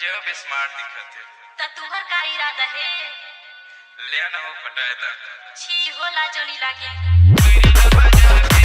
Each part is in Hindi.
स्मार्ट दिखत है। त तुहर का इरादा है। ले ना हो पटाए ता। छी होला जोनी लागे।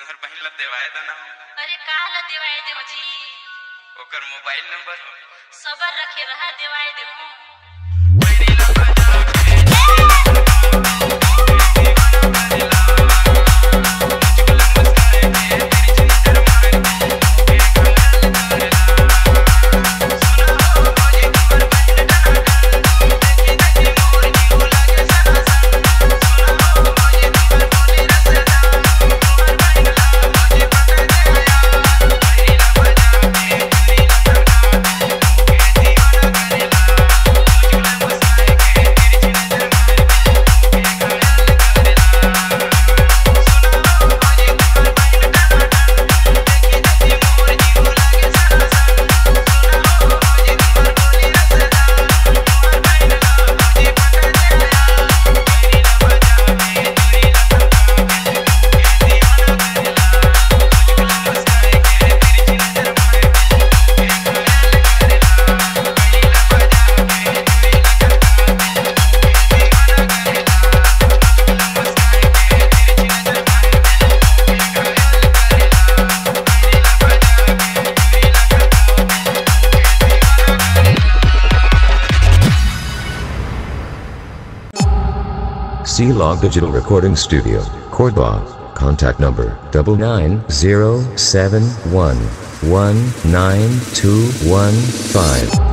तोहर बहन ला देवाए देना ना अरे का ला देवाए देव जी। ओकर मोबाइल नंबर हो। सबर रखे रहा देवाए देव। Sea Log Digital Recording Studio, Cordoba. Contact number double nine zero seven one one nine two one five.